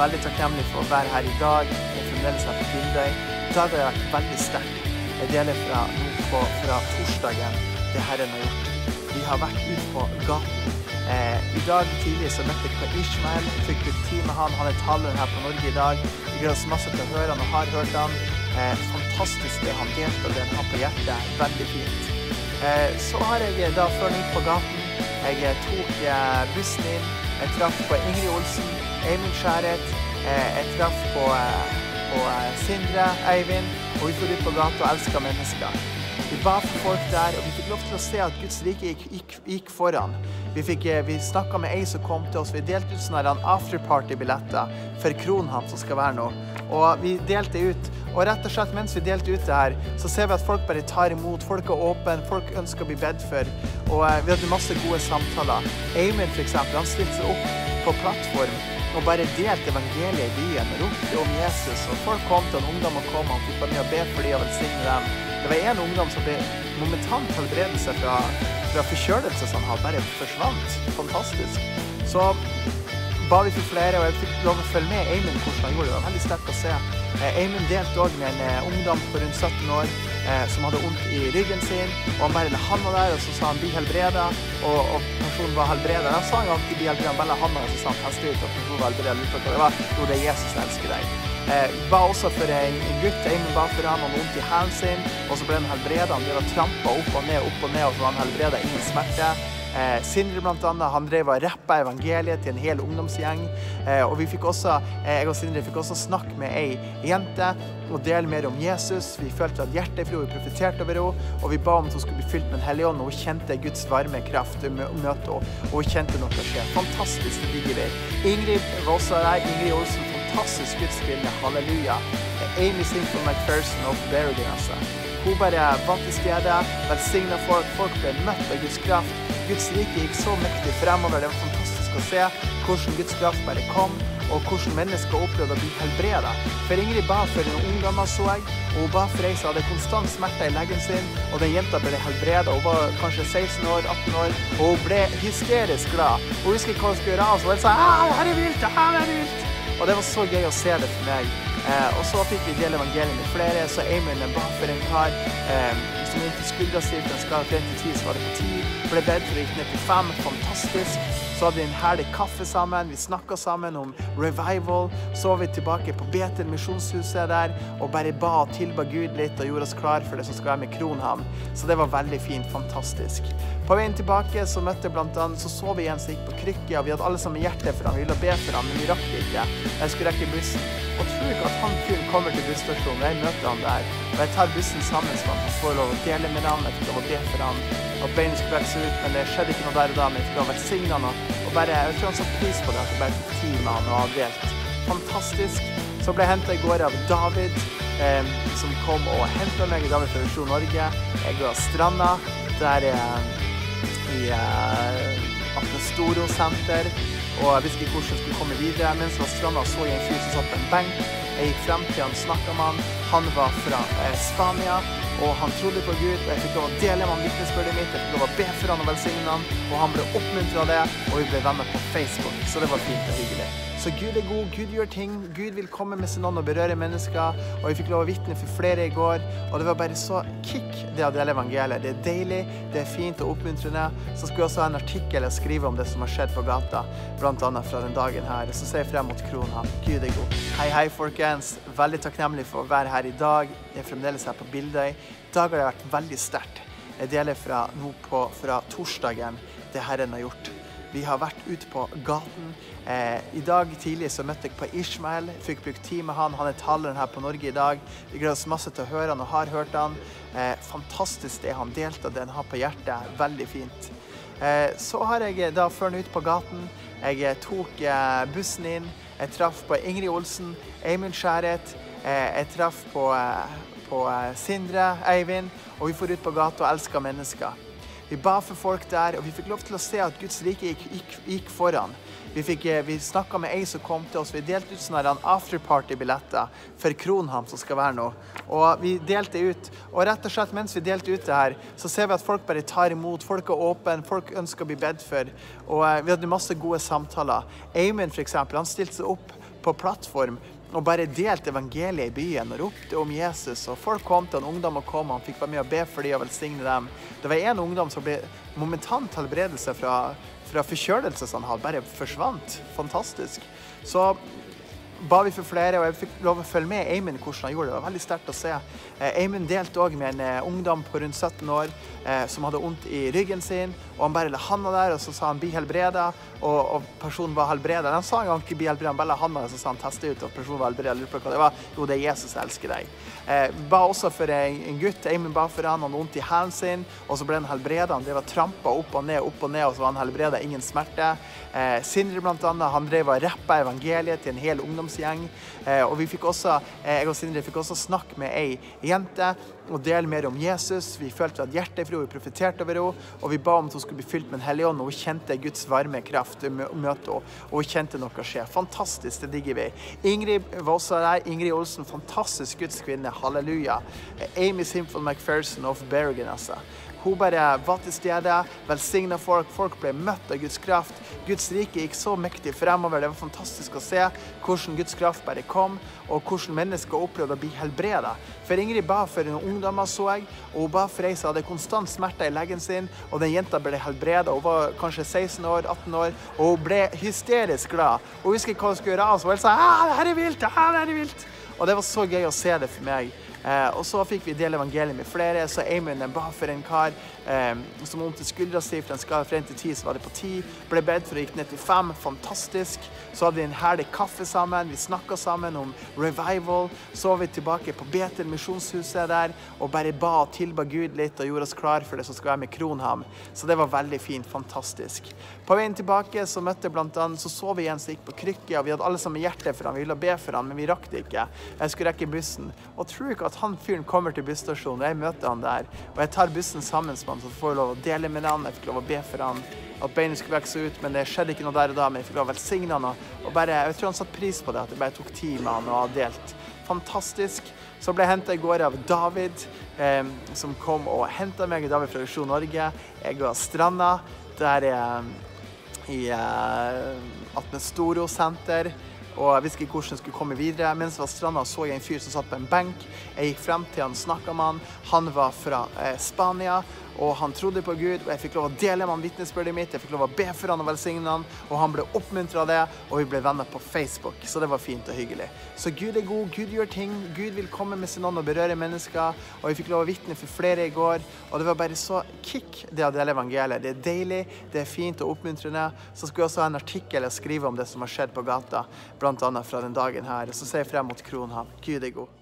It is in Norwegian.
takknemlig for å være her i dag. Jeg er fremdeles her på Bildøy. I dag har jeg vært veldig sterk. Jeg deler fra, på, fra torsdagen det Herren har gjort. Vi har vært ute på gaten. Eh, I dag tidlig så møtte jeg Ishmael. Fikk ut tid med han. Han er taleren her på Norge i dag. Vi gleder oss masse til å høre han og har hørt han. Eh, fantastisk det han delte og det han har på hjertet. Veldig fint. Eh, så har jeg da før han på gaten, jeg tok eh, bussen inn. Jeg traff på Ingrid Olsen, Eivind Skjæret. Eh, jeg traff på, eh, på Sindre Eivind. Og vi for ut på gata og elska mennesker. Vi ba for folk der, og vi fikk lov til å se at Guds rike gikk, gikk, gikk foran. Vi, fikk, vi snakka med ei som kom til oss. Vi delte ut sånne afterparty-billetter for Kronhamn som skal være nå. Og vi delte ut. Og rett og slett mens vi delte ut det her, så ser vi at folk bare tar imot. Folk er åpne, folk ønsker å bli bedt for. Og eh, vi hadde masse gode samtaler. Eivind, f.eks., han stilte seg opp på plattform og bare delte evangeliet i byen. Ropte om Jesus. Og folk kom til en ungdom og kom, han fikk være med og be for dem og velsigne dem. Det var en ungdom som ble momentant helbredelse fra, fra forkjølelse som han bare forsvant. Fantastisk. Så ba vi for flere, og jeg fikk lov å følge med Eivind hvordan han gjorde det. Veldig sterkt å se. Eh, delte òg med en eh, ungdom på rundt 17 år eh, som hadde vondt i ryggen sin. og Han bare han var der, og så sa han 'bli helbreda', og, og, personen var helbreda. Han sa han at 'bli helbreda', bare han og så sa han 'test ut', og personen var helbreda. Det var jo det Jesus elsker deg. Eh, ba også for en gutt. Eivind ba for han, han hadde vondt i hælen sin, og så ble han helbreda. Han ble trampa opp og ned, opp og ned, og så var han helbreda. Ingen smerte. Eh, Sindre annet, han drev og rappa evangeliet til en hel ungdomsgjeng. Eh, og vi fikk også, eh, jeg og Sindre fikk også snakke med ei jente og dele mer om Jesus. Vi følte at hjertet for henne profeterte over henne, og vi ba om at hun skulle bli fylt med Den hellige ånd. Og hun kjente Guds varme kraft i møte henne, og hun kjente noe skje. Fantastisk. Digger. Ingrid var også der. Ingrid Olsen, fantastisk gudskvinne. Halleluja. Amy Sington McPherson of Bergen, altså. Hun bare var til stede, velsigna folk. Folk ble møtt av Guds kraft. Guds rike gikk så mektig fremover. Det var fantastisk å se hvordan Guds kraft bare kom, og hvordan mennesker opplevde å bli helbreda. For Ingrid ba for en ungdom så jeg, og hun ba for ei som hadde konstant smerte i leggen sin, og den jenta ble helbreda. Hun var kanskje 16 år, 18 år, og hun ble hysterisk glad. Hun husker hva hun skulle gjøre og så hun sa det her er vilt, det her er vilt. Og det var så gøy å se det for meg. Eh, og så fikk vi dele evangeliet med flere, så Amund en for en kar. Eh, som vondt til skuldra skal fra til ti, så var det på ti. Ble bedt for, gikk ned til fem. Fantastisk. Så hadde vi en herlig kaffe sammen. Vi snakka sammen om revival. Så var vi tilbake på Betel misjonshuset der og bare ba og tilba Gud litt og gjorde oss klar for det som skal være med Kronhavn. Så det var veldig fint. Fantastisk. På veien tilbake så møtte blant annet, så så vi en som gikk på krykke, og vi hadde alle sammen hjerte for ham. Vi ville be for ham, men vi rakk det ikke. Jeg skulle rekke bussen. Og tror ikke at han fyren kommer til busstasjonen. Jeg møter han der. Og jeg tar bussen sammen så han. Får lov å dele med han, jeg fikk lov å be for han. At beinet skulle vokse ut, men det skjedde ikke noe der og da. Men jeg fikk lov å velsigne han. Og bare, jeg tror han satte pris på det, at jeg bare fikk tid med han og har delt. Fantastisk. Så ble jeg henta i går av David, eh, som kom og henta meg. David fra Visjon Norge. Jeg var stranda der eh, i eh, Apostoro senter. Og jeg visste ikke hvordan jeg skulle komme videre. Mens jeg var stranda, så jeg en fyr som satt på en benk. Jeg gikk frem til han, snakka med han. Han var fra eh, Spania, og han trodde på Gud. og Jeg fikk lov å dele med han vitnesbyrdet mitt, jeg fikk lov å be for han og velsigne han. Og han ble oppmuntra av det, og vi ble venner på Facebook. Så det var fint og hyggelig. Så Gud er god, Gud gjør ting. Gud vil komme med sin ånd og berøre mennesker. Og vi fikk lov å vitne for flere i går, og det var bare så kick det å dele evangeliet. Det er deilig, det er fint og oppmuntrende. Så skulle jeg også ha en artikkel og skrive om det som har skjedd på gata, bl.a. fra den dagen her. Så ser jeg frem mot krona. Gud er god. Hei, hei, folkens. Veldig takknemlig for å være her i dag. Jeg er fremdeles her på Bildøy. I dag har det vært veldig sterkt. Jeg deler fra nå på fra torsdagen det Herren har gjort. Vi har vært ute på gaten. Eh, I dag tidlig så møtte jeg på Ishmael. Fikk brukt tid med han. Han er taleren her på Norge i dag. Vi gleder oss masse til å høre han og har hørt han. Eh, fantastisk det han delte og det han har på hjertet. Veldig fint. Eh, så har jeg da ført han ut på gaten. Jeg eh, tok eh, bussen inn. Jeg traff på Ingrid Olsen, Eimund Skjæret. Eh, jeg traff på, på Sindre Eivind. Og vi får ut på gata og elska mennesker. Vi ba for folk der, og vi fikk lov til å se at Guds rike gikk, gikk, gikk foran. Vi, fikk, eh, vi snakka med ei som kom til oss. Vi delte ut sånne afterparty-billetter for Kronham, som skal være nå. Og vi delte ut. Og rett og slett mens vi delte ut det her, så ser vi at folk bare tar imot. Folk er åpne, folk ønsker å bli bedt for. Og eh, vi hadde masse gode samtaler. Eivind, f.eks., han stilte seg opp på plattform og bare delte evangeliet i byen og ropte om Jesus. og Folk kom til en ungdom og kom, han fikk være med og be for dem og velsigne dem. Det var en ungdom som ble momentant helbredelse fra, fra forkjølelse som han hadde, bare forsvant. Fantastisk. Så ba vi for flere, og jeg fikk lov å følge med Eimin hvordan han gjorde det. Det var veldig sterkt å se. Eimin delte òg med en eh, ungdom på rundt 17 år eh, som hadde vondt i ryggen sin. og Han bare la handa der, og så sa han 'bli helbreda', og, og personen var helbreda. Han sa engang ikke 'bli helbreda', han bare la handa der, så sa han 'teste ut', og personen var helbreda. Det var jo, det er Jesus, jeg elsker deg. Eh, ba også for en, en gutt. Eimin ba for han, han hadde vondt i hælen sin, og så ble han helbreda. Han drev og trampa opp og ned, opp og ned, og så var han helbreda. Ingen smerte. Eh, Sindre, blant annet, han drev og rappa evangeliet til en hel ungdom ungdomsgjeng. Eh, og vi fikk også, eh, jeg og Sindre fikk også snakke med ei jente og dele mer om Jesus. Vi følte at hjertet for henne profeterte over henne, og vi ba om at hun skulle bli fylt med Den hellige ånd. Og hun kjente Guds varme kraft møte henne, og hun kjente noe skje. Fantastisk, det digger vi. Ingrid var også der. Ingrid Olsen, fantastisk Guds kvinne. Halleluja. Amy Simple McPherson of Bergen, altså. Hun bare var til stede, velsigna folk. Folk ble møtt av Guds kraft. Guds rike gikk så mektig fremover. Det var fantastisk å se hvordan Guds kraft bare kom, og hvordan mennesker opplevde å bli helbreda. For Ingrid ba for noen ungdommer, så jeg, og hun ba for ei som hadde konstant smerter i leggen sin, og den jenta ble helbreda. Hun var kanskje 16 år, 18 år, og hun ble hysterisk glad. Hun husker hva hun skulle gjøre så hun sa ah, det er vilt, ah, det her er vilt. Og det var så gøy å se det for meg. Eh, og så fikk vi dele evangeliet med flere. Så Amund ba for en kar eh, som vondt i skuldra si. For han skal frem til 10, så var det på 10. Ble bedt for, og gikk ned til 5. Fantastisk. Så hadde vi en herlig kaffe sammen. Vi snakka sammen om revival. Så var vi tilbake på Betel misjonshuset der og bare ba og tilba Gud litt og gjorde oss klar for det som skulle være med Kronham. Så det var veldig fint. Fantastisk. På veien tilbake så møtte blant annet, så så vi en som gikk på krykke, og vi hadde alle sammen hjerte for han. Vi ville be for han, men vi rakk det ikke. Jeg skulle rekke bussen. Og tror ikke at han fyren kommer til busstasjonen, og jeg møter han der. Og jeg tar bussen sammen med han, så får jeg lov å dele med han, jeg fikk lov å be for han at beinet skulle vokse ut, men det skjedde ikke noe der og da. Men jeg fikk lov å velsigne han, og bare, jeg tror han satte pris på det, at jeg bare tok tid med han og har delt. Fantastisk. Så ble jeg henta i går av David, eh, som kom og henta meg. David fra Visjon Norge. Jeg var stranda der eh, i eh, Atmestoro senter. Og jeg visste ikke hvordan jeg skulle komme videre. Mens jeg var stranda, så jeg en fyr som satt på en benk. Jeg gikk frem til han, snakka med han. Han var fra eh, Spania, og han trodde på Gud. og Jeg fikk lov å dele med han vitnesbyrdet mitt, jeg fikk lov å be for han og velsigne han, og han ble oppmuntra av det, og vi ble venner på Facebook. Så det var fint og hyggelig. Så Gud er god, Gud gjør ting. Gud vil komme med sin ånd og berøre mennesker. Og vi fikk lov å vitne for flere i går, og det var bare så kick, det å dele evangeliet. Det er deilig, det er fint og oppmuntrende. Så skulle jeg også ha en artikkel og skrive om det som har skjedd på gata bl.a. fra den dagen her. Så ser jeg frem mot Kronhavn. Gud er god.